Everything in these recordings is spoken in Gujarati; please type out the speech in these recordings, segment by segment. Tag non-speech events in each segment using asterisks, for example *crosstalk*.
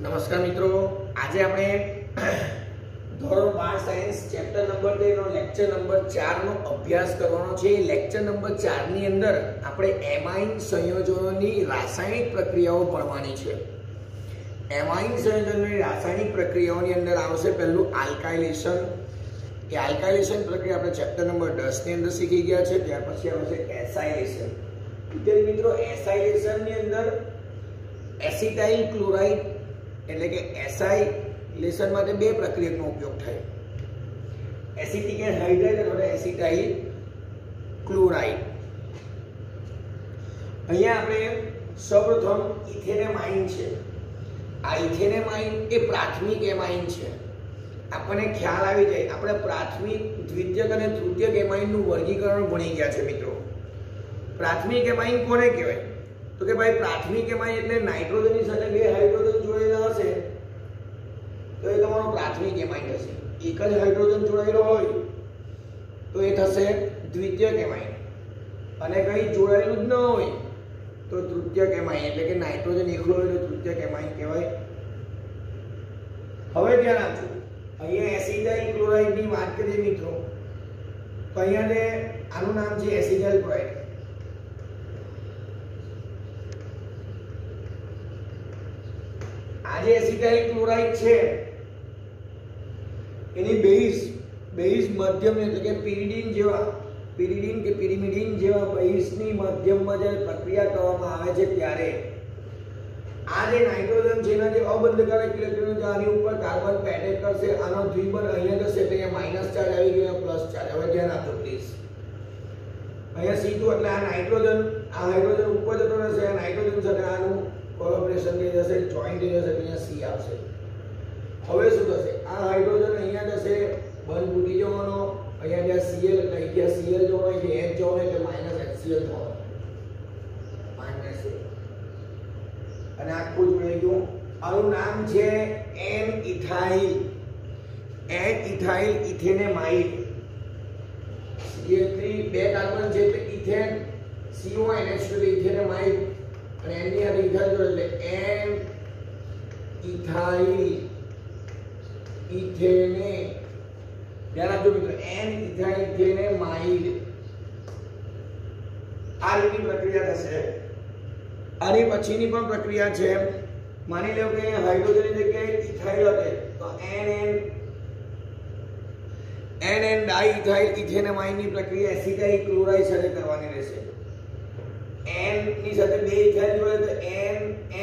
નમસ્કાર મિત્રો. આજે આપણે *clears throat* ધોરણ બાર સાયન્સ ચેપ્ટર નંબર બે નો લેક્ચર નંબર ચાર નો અભ્યાસ કરવાનો છે. લેક્ચર નંબર ચારની અંદર આપણે એમાઇન સંયોજનોની રાસાયણિક પ્રક્રિયાઓ ભણવાની છે. એમાઇન સંયોજનોની રાસાયણિક પ્રક્રિયાઓની અંદર આવશે પહેલું આલ્કાઇલેશન. એ આલ્કાઇલેશન પ્રક્રિયા આપણે ચેપ્ટર નંબર દસની અંદર શીખી ગયા છે. ત્યાર પછી આવશે એસાઇલેશન વિદ્યાર્થી મિત્રો એસાઇલેશનની અંદર એસિટાઇલ ક્લોરાઇડ એટલે કે એસાઇલેશન માટે બે પ્રક્રિયાનો ઉપયોગ થાય. એસિટિક હાઇડ્રાઇડ અને એસિટાઇલ ક્લોરાઇડ. અહીંયા આપણે સૌપ્રથમ ઇથેનેમાઇન છે. આ ઇથેનેમાઇન એ પ્રાથમિક એમાઇન છે. આપણને ખ્યાલ આવી જાય, આપણે પ્રાથમિક, દ્વિતીયક અને તૃતીયક એમાઇનનું વર્ગીકરણ ભણી ગયા છે મિત્રો. પ્રાથમિક એમાઇન કોને કહેવાય? તો કે ભાઈ પ્રાથમિક એમાઇન એટલે નાઇટ્રોજનની સાથે બે હાઇડ્રોજન તો એ તમારો પ્રાથમિક એમાઇન હશે એક જ હાઇડ્રોજન જોડાયેલો હોય તો એ થશે દ્વિતીય એમાઇન અને કંઈ જોડાયેલું જ ન હોય તો તૃતીય એમાઇન એટલે કે નાઇટ્રોજન એકલો હોય તો તૃતીય એમાઇન કહેવાય. હવે ધ્યાન આપજો. અહીંયા એસિડાઇલ ક્લોરાઇડની વાત કરીએ મિત્રો, તો અહીંયા આનું નામ છે એસિડાઇલ ક્લોરાઇડ. આજે એસિટાઇલ ક્લોરાઇડ છે એની બેઝ બેઝ મધ્યમ એટલે કે પિરિડીન જેવા, પિરિડીન કે પિરિમિડીન જેવા બેઝની મધ્યમમાં જ્યારે પ્રક્રિયા કરવામાં આવે છે ત્યારે આ જે નાઇટ્રોજન છે એના જે અબંધકારક ઇલેક્ટ્રોન છે આની ઉપર કાર્બન પેટેટ કરશે, આનો દ્વિબંધ અહીંયા જશે એટલે અહીંયા માઇનસ ચાર્જ આવી ગયો પ્લસ ચાર્જ હવે ધ્યાન આપજો પ્લીઝ અહીંયા સીધું એટલે આ નાઇટ્રોજન, આ હાઇડ્રોજન ઉપર જતો રહેશે, આ નાઇટ્રોજન સાથે આનું કોલોબરેશન થઈ જશે જોઈન્ટ થઈ જશે અહીંયા સી આવશે. હવે શું થશે? આ હાઇડ્રોજન અહીંયા જશે બંધ તૂટી જવાનો. અહીંયા જ્યાં સીએલ એટલે અહીંયા સીએલ જવાનો છે એચ જવાનો એટલે માઇનસ એચસીએલ થવાનો માઇનસ અને આખું જોઈ ગયું આનું નામ છે N ethyl N ethyl ethanamine CL three બે કાર્બન છે એટલે ઇથેન CO NH2 એટલે ઇથેનેમાઇડ અને એની આ ઇથાઇલ એટલે એન ઇથાઇલ ઇથેને. ધ્યાન આપજો મિત્રો, એન ઇથાઇલ ઇથેનેમાઇડ આ રીતની પ્રક્રિયા થશે. આની પછીની પણ પ્રક્રિયા છે, માની લો કે હાઇડ્રોજનની જગ્યાએ ઇથાઇલ હશે, તો N N. N N diethyl ઇથેનેમાઇનની પ્રક્રિયા એસિટાઇલ ક્લોરાઇડ સાથે કરવાની રહેશે. એનની સાથે બે ઇથાઇલ જોડે, તો N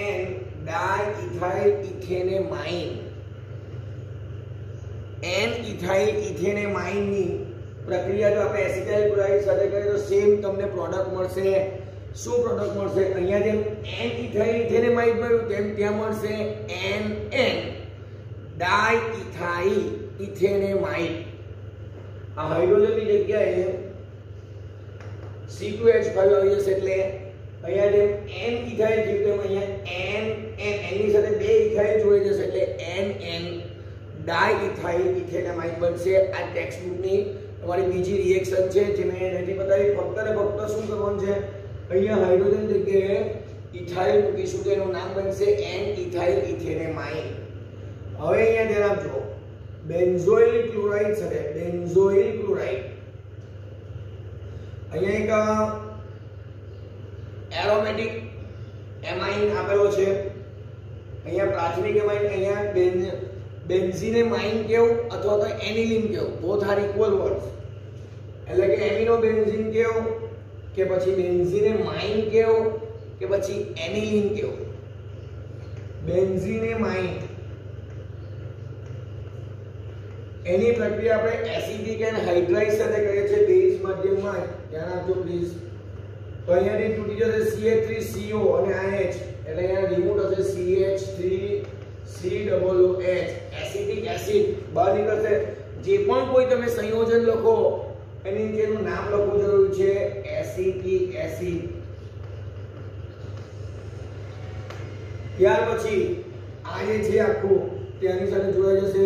N diethyl ethanamine N ethyl ઇથેનેમાઇનની પ્રક્રિયા જો આપણે એસિટાઇલ ક્લોરાઇડ સાથે કરીએ તો સેમ તમને પ્રોડક્ટ મળશે. શું પ્રોડક્ટ મળશે? અહીંયા જેમ એન ઇથાઇલ ઇથેનેમાઇડ મળ્યું, તેમ ત્યાં મળશે એન એન. ડાય ડાઇથાઇલ ઇથેનેમાઇડ આ હાઇડ્રોજનની જગ્યાએ C2H5 આવી જશે એટલે અહીંયા જેમ એન ઇથાઇલ થયું તેમ અહીંયા એન એન N સાથે બે ઇથાઇલ જોડી જશે એટલે N N ડાઇથાઇલ ઇથેનેમાઇડ બનશે. આ ટેક્સ્ટ બુકની તમારી બીજી રિએક્શન છે, જે મેં નથી બતાવી, ફક્ત ને ફક્ત શું કરવાનું છે? અહીંયા હાઇડ્રોજન જગ્યાએ ઇથાઇલ મૂકીશું તો એનું નામ બનશે? એન ઇથાઇલ ઇથેનેમાઇન હવે અહીંયા ધ્યાન આપજો. બેન્ઝોઇલ ક્લોરાઇડ છે બેન્ઝોઇલ ક્લોરાઇડ અહીંયા એક એરોમેટિક એમાઇન આપેલો છે. અહીંયા પ્રાથમિક એમાઇન અહીંયા બેન્ઝ બેન્ઝીને માઇન કેવું અથવા તો એનિલિન કેવું. બોથ આર ઇક્વલ વર્ડ્સ એટલે કે એમિનો બેન્ઝીન કેવું કે પછી બેન્ઝીને માઇન કેવું કે પછી એનિલિન કેવું. બેન્ઝીને માઇન. એની પ્રક્રિયા આપણે એસિડિક એન્ડ હાઇડ્રાઇડ સાથે કરીએ છીએ. બેઝ માધ્યમમાં ધ્યાન આપજો પ્લીઝ. તો અહીંયાથી તૂટી જશે CH3CO અને આ H. એટલે અહીંયા રિમૂવ થશે CH3COOH એસિડિક એસિડ બહાર નીકળશે. જે પણ કોઈ તમે સંયોજન લખો, એની નીચેનું નામ લખવું જરૂરી છે એસિટી એસિડ ત્યાર પછી આ જે આખું તેની સાથે જોડાઈ જશે.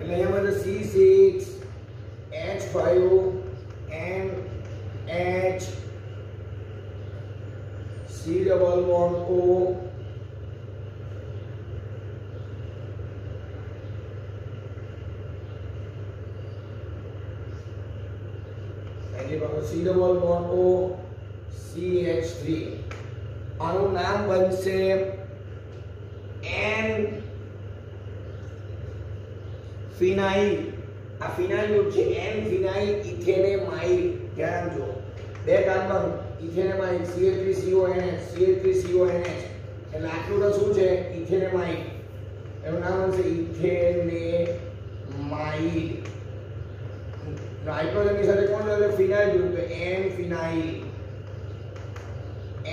એટલે અહીંયા મને C6 H5 N, H, C double bond O C double bond O C H આનું નામ બનશે એન ફિનાઇલ આ ફિનાઇલનું છે એન ફિનાઇલ ઇથેનેમાઇલ ધ્યાન જો બે કાર્બન ઇથેનેમાઇલ CH3CONH CH3CONH એટલે આટલું તો શું છે ઇથેનેમાઇલ એનું નામ છે ઇથેનેમાઇલ નાઇટ્રોજનની સાથે કોણ જોડે ફિનાઇલ જોડે તો N phenyl.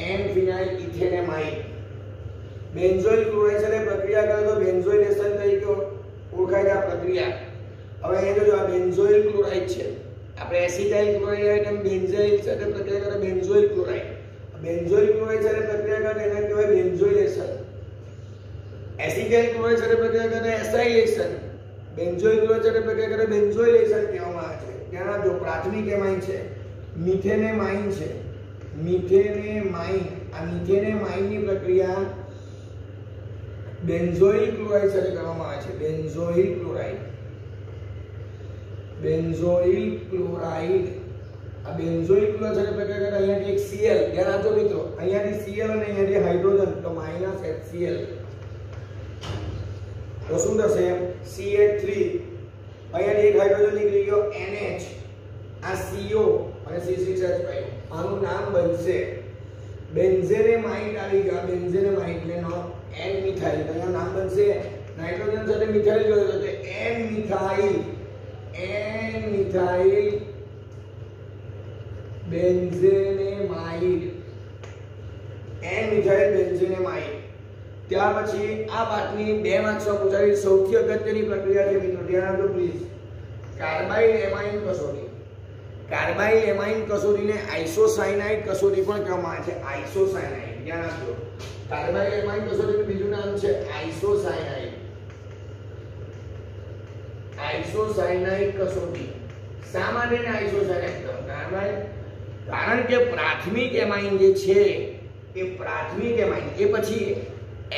N phenyl ethanamide benzoyl chloride સાથે પ્રક્રિયા કરે તો બેન્ઝોઇલેશન તરીકે ઓળખાય છે આ પ્રક્રિયા. હવે અહીંયા જો આ બેન્ઝોઇલ ક્લોરાઇડ છે. આપણે એસિટાઇલ ક્લોરાઇડ આવે તેમ બેન્ઝોઇલ સાથે પ્રક્રિયા કરે બેન્ઝોઇલ ક્લોરાઇડ. બેન્ઝોઇલ ક્લોરાઇડ સાથે પ્રક્રિયા કરે એને કહેવાય બેન્ઝોઇલેશન એસિટાઇલ ક્લોરાઇડ સાથે પ્રક્રિયા કરે એસાઇલેશન બેન્ઝોઇલ ક્લોરાઇડ સાથે પ્રક્રિયા કરે બેન્ઝોઇલેશન કહેવામાં આવે છે. ત્યાં જો પ્રાથમિક એમાઇન છે મિથેનેમાઇન છે. મિથેનેમાઇન આ મિથેનેમાઇનની પ્રક્રિયા બેન્ઝોઇલ ક્લોરાઇડ સાથે કરવામાં આવે છે. Benzoyl chloride. Benzoyl chloride. આ બેન્ઝોઇલ ક્લોરાઇડ સાથે પ્રક્રિયા કરતા અહીંયાથી એક Cl. ધ્યાન આપજો મિત્રો, અહીંયાથી Cl અને અહીંયાથી હાઇડ્રોજન, તો માઇનસ HCl તો શું થશે? CH3 અહીંયાથી એક હાઇડ્રોજન નીકળી ગયો NH આ CO અને C6H5 આનું નામ બનશે બેન્ઝેનેમાઇડ આવી ગયા. બેન્ઝેનેમાઇડ એટલે નો N મિથાઇલ. તો નામ બનશે નાઇટ્રોજન સાથે મિથાઇલ જોડે. તો N methyl. N methyl benzenamide N methyl benzenamide ત્યાર પછી આ પાઠની બે માર્ક્સમાં પૂછાયેલી સૌથી અગત્યની પ્રક્રિયા છે મિત્રો, ધ્યાન આપજો પ્લીઝ કાર્બાઇલ એમાઇન કસોટી. કાર્બાઇલ એમાઇન કસોટીને આઇસોસાયનાઇડ કસોટી પણ કહેવામાં આવે છે. આઇસોસાયનાઇડ, ધ્યાન આપજો. કાર્બાઇલ એમાઇન કસોટીનું બીજું નામ છે આઇસોસાયનાઇડ. આઇસોસાયનાઇડ કસોટી. સામાન્ય ને આઇસોસાયનાઇડ? કાર્બાઇલ કારણ કે પ્રાથમિક એમાઇન જે છે, એ પ્રાથમિક એમાઇન. એ પછી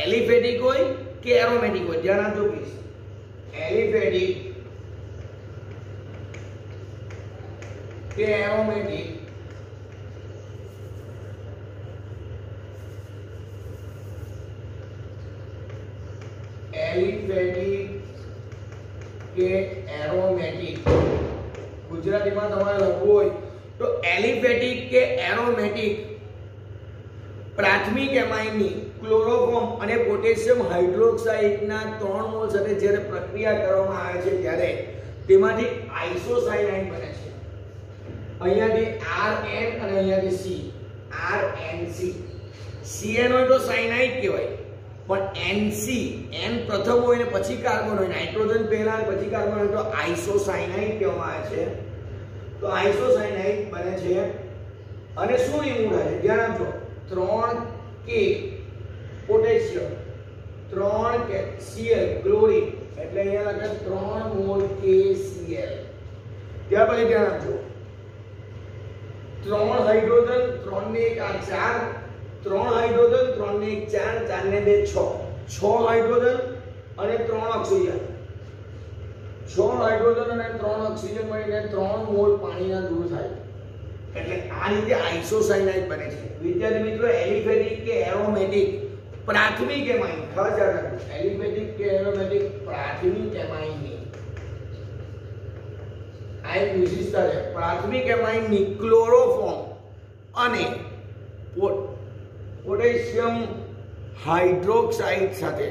એલિફેટિક હોય કે એરોમેટિક હોય? ધ્યાન આપજો પ્લીઝ એલિફેટિક કે એરોમેટિક એલિફેટિક કે એરોમેટિક? ગુજરાતીમાં તમારે લખવું હોય તો એલિફેટિક કે એરોમેટિક? પ્રાથમિક એમાઇનની ક્લોરોફોર્મ અને પોટેશિયમ હાઇડ્રોક્સાઇડના ત્રણ મોલ સાથે જ્યારે પ્રક્રિયા કરવામાં આવે છે ત્યારે તેમાંથી આઇસોસાયનાઇન બને છે. અહીંયાથી આર એન અને અહીંયાથી C. R N C CN હોય તો સાયનાઇડ કહેવાય. પણ એનસી, એન પ્રથમ હોય ને પછી કાર્બન હોય. નાઇટ્રોજન પહેલા પછી કાર્બન હોય તો આઇસોસાયનાઇડ કહેવામાં આવે છે. તો આઇસોસાયનાઇડ બને છે. અને શું નિમૂળ છે? ધ્યાન આપજો. ત્રણ કે પોટેશિયમ ત્રણ કે સીએલ ક્લોરીન એટલે અહીંયા લખે ત્રણ મોલ KCl. ત્યાર પછી ધ્યાન આપજો. ત્રણ હાઇડ્રોજન ત્રણ ને એક આ ચાર. ત્રણ હાઇડ્રોજન ત્રણ ને એક ચાર ચાર ને બે, છ. છ હાઇડ્રોજન અને ત્રણ ઓક્સિજન. છ હાઇડ્રોજન અને ત્રણ ઓક્સિજન મળીને ત્રણ મોલ પાણીના દૂર થાય. એટલે આ રીતે આઇસોસાયનાઇડ બને છે. વિદ્યાર્થી મિત્રો, એલિફેટિક કે એરોમેટિક પ્રાથમિક એમાઇન યાદ રાખજો એલિફેટિક કે એરોમેટિક, પ્રાથમિક એમાઇનની આ એક વિશિષ્ટતા છે. પ્રાથમિક એમાઇનની ક્લોરોફોર્મ અને પોટેશિયમ હાઇડ્રોક્સાઇડ સાથે.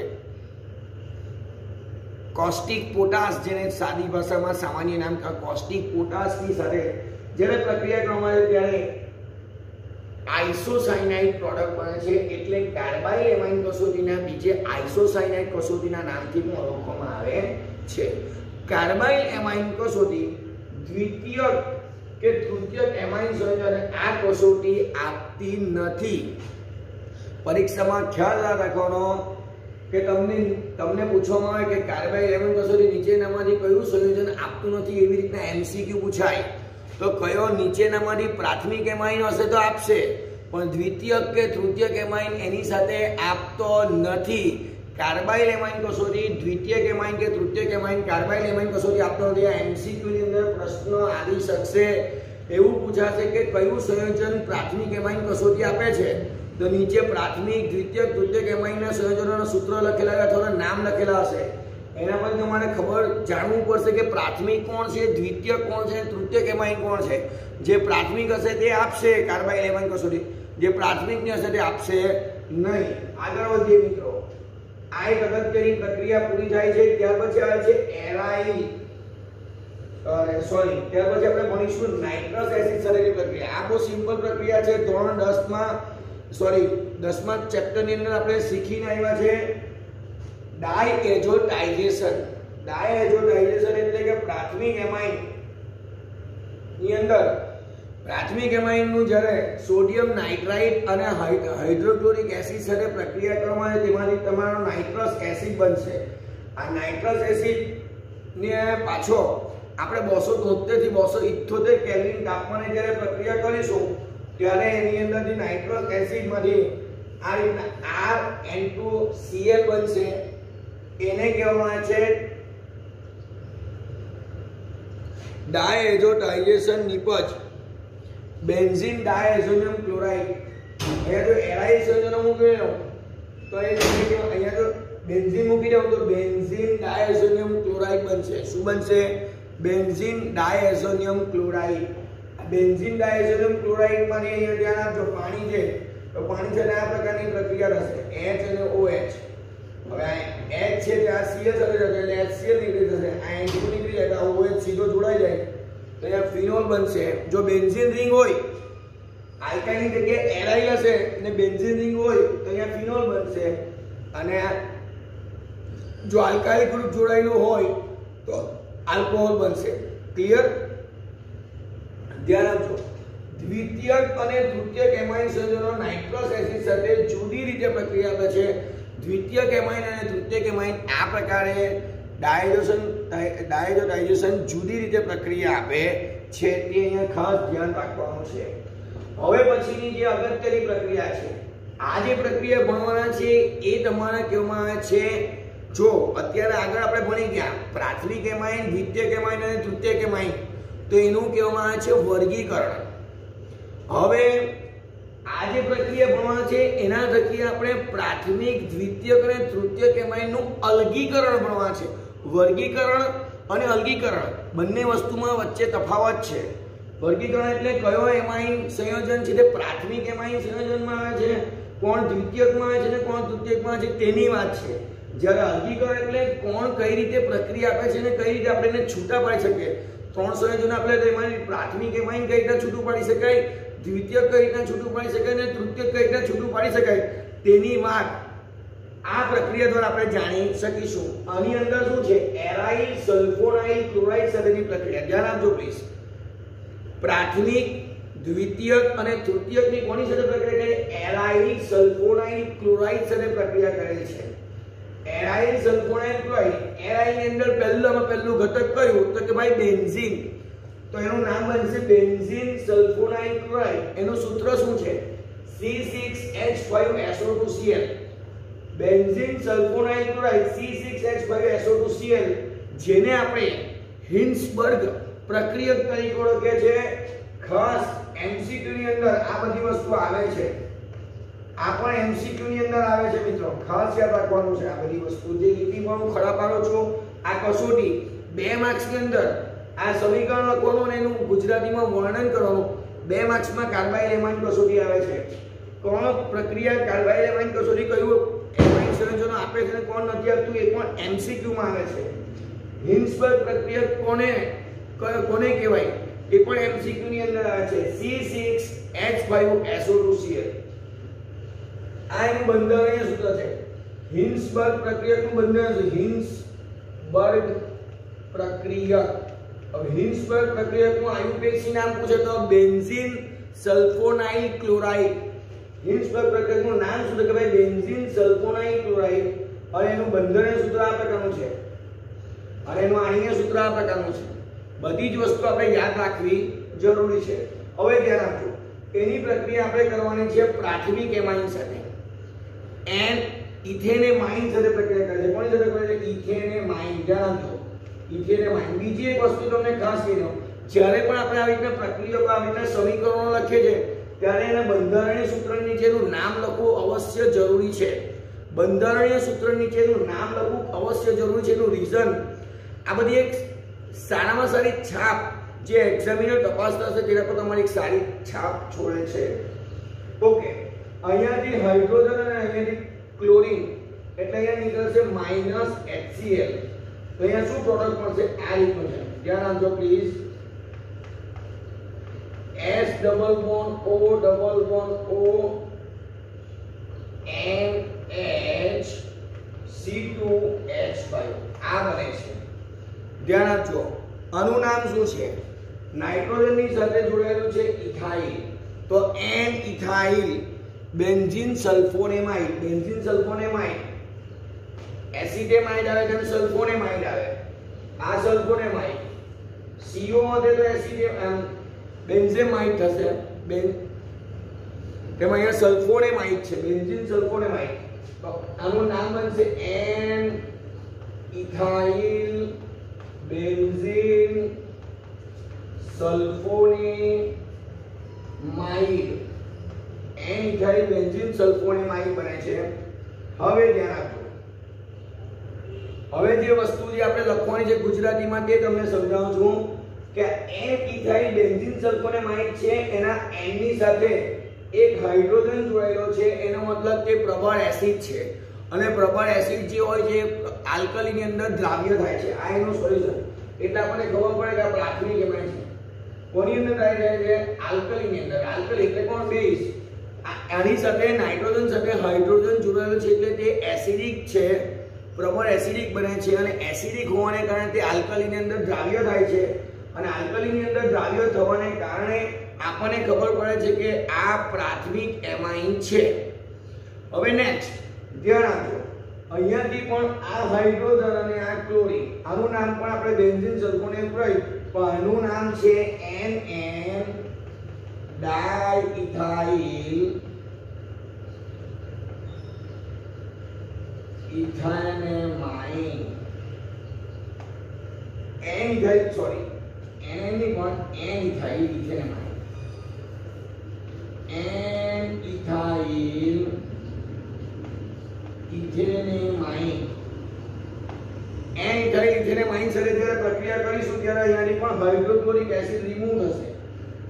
કોસ્ટિક પોટાશ, જેને સાદી ભાષામાં સામાન્ય નામ કોસ્ટિક પોટાશની સાથે. જ્યારે પ્રક્રિયા કરવામાં આવે ત્યારે આઇસોસાયનાઇડ પ્રોડક્ટ બને છે એટલે કાર્બાઇલ એમાઇન કસોટીના બીજે આઇસોસાયનાઇડ કસોટીના નામથી પણ ઓળખવામાં આવે છે. કાર્બાઇલ એમાઇન કસોટી દ્વિતીય કે તૃતીય એમાઇન સંયોજન આ કસોટી આપતી નથી. પરીક્ષામાં ખ્યાલ રાખવાનો કે તમને તમને પૂછવામાં આવે કે કાર્બાઇલ એમાઇન કસોટી નીચેનામાંથી કયું સંયોજન આપતું નથી એવી રીતના એમસીક્યુ પૂછાય. તો કયો નીચેનામાંથી પ્રાથમિક એમાઇન હશે તો આપશે. પણ દ્વિતીય કે તૃતીય એમાઇન એની સાથે આપતો નથી. કાર્બાઇલ એમાઇન કસોટી દ્વિતીય એમાઇન કે તૃતીય એમાઇન કાર્બાઇલ એમાઇન કસોટી આપતો નથી. આ એમસીક્યુની અંદર પ્રશ્ન આવી શકશે. એવું પૂછાશે કે કયું સંયોજન પ્રાથમિક એમાઇન કસોટી આપે છે? તો નીચે પ્રાથમિક, દ્વિતીય, તૃતીય એમાઇનના સંયોજનોના સૂત્ર લખેલા અથવા નામ લખેલા હશે. એના પર તમારે ખબર જાણવું પડશે કે પ્રાથમિક કોણ છે, દ્વિતીય કોણ છે, તૃતીય એમાઇન કોણ છે. જે પ્રાથમિક હશે તે આપશે કાર્બાઇલ એમાઇન કસોટી. જે પ્રાથમિકની હશે તે આપશે નહીં. આગળ વધીએ મિત્રો. આ એક અગત્યની પ્રક્રિયા પૂરી થાય છે, ત્યાર પછી આવે છે એરાઈ સોરી ત્યાર પછી આપણે ભણીશું નાઇટ્રસ એસિડ સરેની પ્રક્રિયા. આ બહુ સિમ્પલ પ્રક્રિયા છે. ધોરણ દસમાં સોરી દસમા ચેપ્ટરની અંદર આપણે શીખીને આવ્યા છે. ડાયએજોટાઇઝેશન. ડાયએજોટાઇઝેશન એટલે કે પ્રાથમિક એમાઇન. ની અંદર પ્રાથમિક એમાઇનનું જ્યારે સોડિયમ નાઇટ્રાઇટ અને હાઇડ્રોક્લોરિક એસિડ સાથે પ્રક્રિયા કરવામાં આવે, તેમાંથી તમારો નાઇટ્રસ એસિડ બનશે. આ નાઇટ્રસ એસિડ ને પાછો આપણે બસો તોતેરથી બસો ઇઠ્ઠોતેર કેલ્વિન તાપમાને જ્યારે પ્રક્રિયા કરીશું, ત્યારે એની અંદરથી નાઇટ્રસ એસિડમાંથી આ રીતના આર એન ટુ સીએલ બનશે. એને કહેવામાં આવે છે ડાયએઝોટાઇઝેશન નિપજ. Benzene diazonium chloride. અહીંયા જો એરાઇઝોનિયમ મૂકી દઉં તો એ અહીંયા જો બેન્ઝીન મૂકી દઉં તો બેન્ઝીન ડાયએઝોનિયમ ક્લોરાઇડ બનશે. શું બનશે? Benzene diazonium chloride. Benzene diazonium ક્લોરાઇડમાં અહીંયા ધ્યાન આપજો પાણી છે તો પાણી છે આ પ્રકારની પ્રક્રિયા થશે એચ અને ઓએચ હવે H છે કે આ Cl સાથે જશે એટલે HCl નીકળી જશે. આ એચ નીકળી જાય તો ઓએચ સીધો જોડાઈ જાય. તો અહીંયા ફિનોલ બનશે. જો બેન્ઝીન રિંગ હોય આલ્કાઇલની જગ્યાએ એરાઇલ હશે અને બેન્ઝીન રિંગ હોય, તો અહીંયા ફિનોલ બનશે. અને જો આલ્કાઇલ ગ્રુપ જોડાયેલું હોય, તો આલ્કોહોલ બનશે. ક્લિયર ધ્યાન આપજો. દ્વિતીયક અને તૃતીયક એમાઇન સંયોજનો નાઇટ્રસ એસિડ સાથે જુદી રીતે પ્રક્રિયા કરે છે. દ્વિતીયક કેમાઇન અને તૃતીય કેમાઇન આ પ્રકારે ડાયજેશન ડાયજોટાઇઝેશન જુદી રીતે પ્રક્રિયા આપે છે તે અહીંયા ખાસ ધ્યાન રાખવાનું છે. હવે પછીની જે અગત્યની પ્રક્રિયા છે, આ જે પ્રક્રિયા ભણવાના છે એ તમારા કહેવામાં આવે છે, જો અત્યારે આગળ આપણે ભણી ગયા, પ્રાથમિક એમાઇન દ્વિતીય કેમાઇન અને તૃતીય કેમાઇન તો એનું કહેવામાં આવે છે વર્ગીકરણ. હવે આ જે પ્રક્રિયા ભણવા છે, એના થકી આપણે પ્રાથમિક, દ્વિતીયક અને તૃતીય એમાઇનનું અલગીકરણ ભણવા છે. વર્ગીકરણ અને અલગીકરણ, બંને વસ્તુમાં વચ્ચે તફાવત છે. વર્ગીકરણ એટલે કયો એમાઇન સંયોજન છે તે પ્રાથમિક એમાઇન સંયોજનમાં આવે છે, કોણ દ્વિતીયકમાં આવે છે અને કોણ તૃતીયકમાં આવે છે, તેની વાત છે. જ્યારે અલગીકરણ એટલે કોણ કઈ રીતે પ્રક્રિયા આપે છે અને કઈ રીતે આપણે એને છૂટા પાડી શકીએ. ત્રણ સંયોજન આપણે તો પ્રાથમિક એમાઇન કઈ રીતે છૂટું પાડી શકાય? દ્વિતીયક કઈ રીતના છૂટું પાડી શકાય અને તૃતીય કઈ રીતના છૂટું પાડી શકાય તેની વાત આ પ્રક્રિયા દ્વારા આપણે જાણી શકીશું. આની અંદર શું છે? એરાઇલ સલ્ફોનાઇલ ક્લોરાઇડ સાથેની પ્રક્રિયા. ધ્યાન આપજો પ્લીઝ. પ્રાથમિક દ્વિતીયક અને તૃતીયકની કોની સાથે પ્રક્રિયા કરે? એરાઇલ સલ્ફોનાઇલ ક્લોરાઇડ સાથે પ્રક્રિયા કરે છે. એરાઇલ સલ્ફોનાઇલ ક્લોરાઇડ એરાઇલની અંદર પહેલામાં પહેલું ઘટક કયું? તો કે ભાઈ બેન્ઝીન. તો એનું નામ બનશે બેન્ઝીન સલ્ફોનાઇલ ક્લોરાઇડ. એનું સૂત્ર શું છે? C6H5SO2Cl benzene sulphonyl chloride C6H5SO2Cl જેને આપણે હિન્સબર્ગ પ્રક્રિયક તરીકે ઓળખે છે ખાસ MCQ ની અંદર આ બધી વસ્તુ આવે છે. આ પણ MCQ ની અંદર આવે છે મિત્રો. ખાસ યાદ રાખવાનું છે આ બધી વસ્તુ. જે લીટીમાં હું ખડા પાડો છું, આ કસોટી બે માર્ક્સની અંદર આ સમીકરણ લખવાનું અને એનું ગુજરાતીમાં વર્ણન કરવાનું? બે માર્ક્સમાં કાર્બાઇલ એમાઇન કસોટી આવે છે. કોણ પ્રક્રિયા કાર્બાઇલ એમાઇન કસોટી કયું? એમાઇન સંયોજનો આપે છે અને કોણ નથી આપતું એ પણ એમસીક્યુમાં આવે છે. હિન્સબર્ગ પ્રક્રિયા કોને કોને કહેવાય? એ પણ એમસીક્યુ ની અંદર આવે છે. C6H5SO2Cl આ એનું બંધારણીય સૂત્ર છે. હિન્સબર્ગ પ્રક્રિયકનું બંધારણ છે. હિન્સબર્ગ પ્રક્રિયક હવે હિન્સબર્ગ પ્રક્રિયકનું આયુપેક્ષી નામ પૂછે તો બેન્ઝીન સલ્ફોનાઇલ ક્લોરાઇડ. હિન્સબર્ગ પ્રક્રિયકનું નામ શું કે ભાઈ બેન્ઝીન સલ્ફોનાઇલ ક્લોરાઇડ? અને એનું બંધારણીય સૂત્ર આ પ્રકારનું છે. અને એનું આણ્વીય સૂત્ર આ પ્રકારનું છે. બધી જ વસ્તુ આપણે યાદ રાખવી જરૂરી છે. હવે ધ્યાન આપજો. એની પ્રક્રિયા આપણે કરવાની છે પ્રાથમિક એમાઇન સાથે. એન ઇથેનેમાઇન સાથે પ્રક્રિયા કરે છે. કોની સાથે કરે છે? ઇથેનેમાઇન. ધ્યાન આપજો. ઇથેનેમાઇન બીજી એક વસ્તુ તમને ખાસ કહી દઉં. જ્યારે પણ આપણે આવી રીતના પ્રક્રિયાઓ આવી રીતના સમીકરણો લખીએ છીએ, ત્યારે એને બંધારણીય સૂત્ર નીચેનું નામ લખવું અવશ્ય જરૂરી છે. બંધારણીય સૂત્ર નીચેનું નામ લખવું અવશ્ય જરૂરી છે એનું રીઝન આ બધી એક સારામાં સારી છાપ જે એક્ઝામિનર તપાસતા હશે તેના પર તમારી એક સારી છાપ છોડે છે. ઓકે અહીંયાથી હાઇડ્રોજન અને અહીંયાથી ક્લોરિન એટલે અહીંયા નીકળશે માઇનસ HCl તો અહીંયા શું પ્રોડક્ટ મળશે? આ રીતનું છે. ધ્યાન આપજો please S double bond O double bond O NH C2H5 આ બને છે. ધ્યાન આપજો. આનું નામ શું છે? નાઇટ્રોજનની સાથે જોડાયેલું છે ઇથાઇલ. તો N ethyl. Benzene sulphonamide. Benzene sulphonamide. Acetamide આવે અને સલ્ફોનેમાઇડ આવે આ સલ્ફોનેમાઇડ CO હશે તો એસિટે બેન્ઝેમાઇડ થશે બેન તેમાં અહીંયા સલ્ફોનેમાઇડ છે. બેન્ઝીન સલ્ફોનેમાઇડ તો આનું નામ બનશે N ethyl benzene sulphonamide N ethyl benzene sulphonamide બને છે. હવે ધ્યાન હવે જે વસ્તુ જે આપણે લખવાની છે ગુજરાતીમાં તે તમને સમજાવું છું કે N ઇથાઇલ બેન્ઝીન માહિત છે, એના એનની સાથે એક હાઇડ્રોજન જોડાયેલો છે, એનો મતલબ તે પ્રબળ એસિડ છે. અને પ્રબળ એસિડ જે હોય છે આલ્કલીની અંદર દ્રાવ્ય થાય છે. આ એનું સોલ્યુશન. એટલે આપણને ખબર પડે કે આ પ્રાથમિક એમાઇન છે. કોની અંદર થાય છે? આલ્કલીની અંદર. આલ્કલી એટલે કોણ? બેઝ આની સાથે નાઇટ્રોજન સાથે હાઇડ્રોજન જોડાયેલો છે, એટલે તે એસિડિક છે. પ્રબળ એસિડિક બને છે અને એસિડિક હોવાને કારણે તે આલ્કલીની અંદર દ્રાવ્ય થાય છે. અને આલ્કલીની અંદર દ્રાવ્ય થવાને કારણે આપણને ખબર પડે છે કે આ પ્રાથમિક એમાઇન છે. હવે નેક્સ્ટ ધ્યાન આપજો. અહીંયાથી પણ આ હાઇડ્રોજન અને આ ક્લોરીન, આનું નામ પણ આપણે બેન્ઝિન સલ્ફોનેટ કહી પણ આનું નામ છે N N diethyl ethanamine N ethyl sorry NN ની પણ N ethyl ethanamine ethyl ethanamine સાથે જ્યારે પ્રક્રિયા કરીશું ત્યારે અહીંયાની પણ હાઇડ્રોક્લોરિક એસિડ રિમૂવ થશે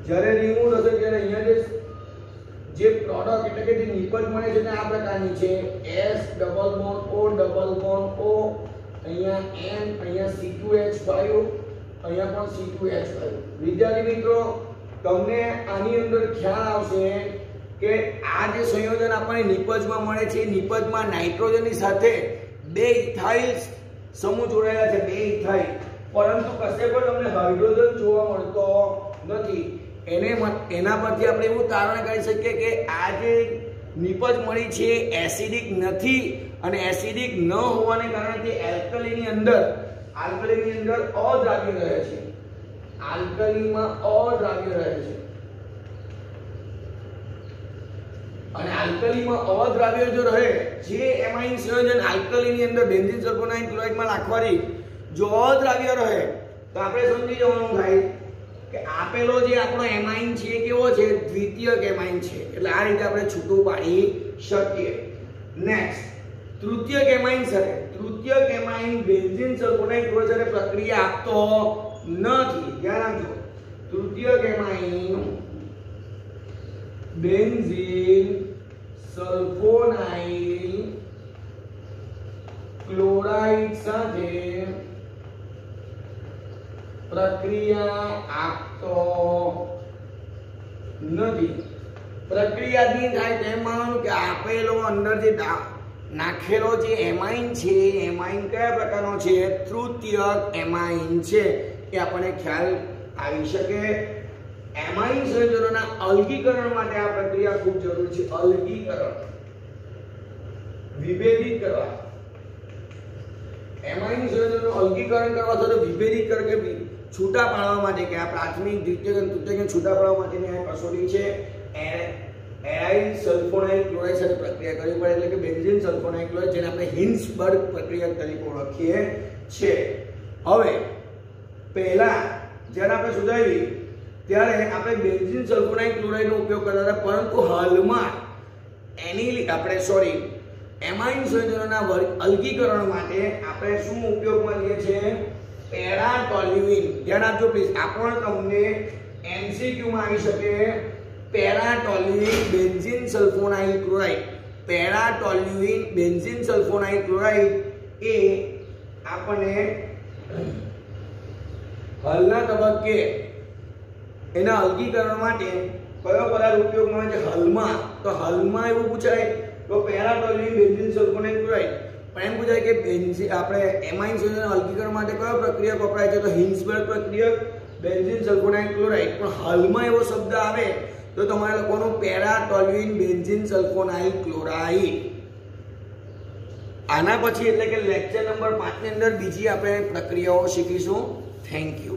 જ્યારે રિમૂવ થશે ત્યારે અહીંયા જે જે પ્રોડક્ટ એટલે કે જે નિપજ મળે છે તે આ પ્રકારની છે, S double bond O double bond O, અહીંયા N, અહીંયા C2H5 અહીંયા પણ C2H5 વિદ્યાર્થી મિત્રો, તમને આની અંદર ખ્યાલ આવશે કે આ જે સંયોજન આપણને નિપજમાં મળે છે નિપજમાં નાઇટ્રોજનની સાથે બે ઇથાઇલ્સ સમૂહ જોડાયેલા છે, બે ઇથાઇલ પરંતુ કશે પણ તમને હાઇડ્રોજન જોવા મળતો નથી. એને એના પરથી આપણે એવું તારણ કરી શકીએ કે આ જે નિપજ મળી છે, એસિડિક નથી અને એસિડિક ન હોવાને કારણે તે એલ્કલીની અંદર આલ્કલીની અંદર અદ્રાવ્ય રહે છે. આલ્કલીમાં અદ્રાવ્ય રહે છે. અને આલ્કલીમાં અદ્રાવ્ય જો રહે, જે એમાઇન સંયોજન આલ્કલીની અંદર બેન્ઝિન સલ્ફોનાઇન ક્લોરાઇડમાં નાખવાથી જો અદ્રાવ્ય રહે, તો આપણે સમજી જવાનું થાય કે આપેલો જે આપણો એમાઇન છે એ કેવો છે? દ્વિતીય એમાઇન છે. એટલે આ રીતે આપણે છૂટું પાડી શકીએ. નેક્સ્ટ તૃતીય એમાઇન સાથે. તૃતીય એમાઇન બેન્ઝીન સલ્ફોનાઇલ ક્લોરાઇડ પ્રક્રિયા આપતો નથી. ધ્યાન રાખજો. તૃતીય એમાઇન બેન્ઝિન સલ્ફોનાઇલ ક્લોરાઇડ સાથે પ્રક્રિયા આપતો નથી. પ્રક્રિયા નહીં થાય તેમ કે આપેલો અંદર જે નાખેલો જે એમાઇન છે એમાઇન કયા પ્રકારનો છે? તૃતીય એમાઇન છે. એ આપણને ખ્યાલ આવી શકે. એમાઇન સંયોજનોના અલગીકરણ માટે આ પ્રક્રિયા ખૂબ જરૂરી છે. અલગીકરણ. વિભેદિત કરવા. એમાઇન સંયોજનોનું અલગીકરણ કરવા સાથે વિભેદિત કરે કે છૂટા પાડવા માટે કે આ પ્રાથમિક દ્વિતીયક અને છૂટા પાડવા માટેની આ કસોટી છે. એરાઇલ સલ્ફોનાઇલ ક્લોરાઇડ સાથે પ્રક્રિયા કરવી પડે એટલે કે બેન્ઝિન સલ્ફોનાઇલ ક્લોરાઇડ જેને આપણે હિન્સબર્ગ પ્રક્રિયા તરીકે ઓળખીએ છીએ. હવે, પહેલા જ્યારે આપણે સુધારી ત્યારે આપણે બેન્ઝિન સલ્ફોનાઇલ ક્લોરાઇડનો ઉપયોગ કરતા હતા પરંતુ હાલમાં એની આપણે સોરી એમાઇન સંયોજનોના અલગીકરણ માટે આપણે શું ઉપયોગમાં લઈએ છીએ? પેરાટોલ્યુઇન ધ્યાન આપજો પ્લીઝ આ પણ તમને MCQ માં આવી શકે. Paratoluene benzene sulphonyl chloride. Paratoluene benzene sulphonyl chloride એ આપણને હાલના તબક્કે એના અલગીકરણ માટે કયો પદાર્થ ઉપયોગમાં આવે છે? હાલમાં. તો હાલમાં એવું પૂછાય, તો પેરાટોલ્યુઇન બેન્ઝિન સલ્ફોનાઇલ ક્લોરાઇડ. પણ એમ પૂછાય કે આપણે એમાઇન સંયોજન અલગીકરણ માટે કયો પ્રક્રિયા વપરાય છે? તો હિન્સબર્ગ પ્રક્રિયક, બેન્ઝિન સલ્ફોનાઇલ ક્લોરાઇડ. પણ હાલમાં એવો શબ્દ આવે તો તમારે para paratoluene benzene sulphonyl chloride. આના પછી એટલે કે લેક્ચર નંબર પાંચની અંદર બીજી આપણે પ્રક્રિયાઓ શીખીશું. Thank you